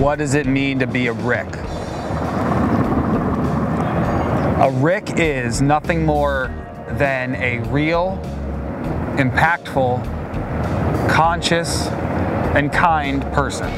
What does it mean to be a Rick? A Rick is nothing more than a real, impactful, conscious, and kind person.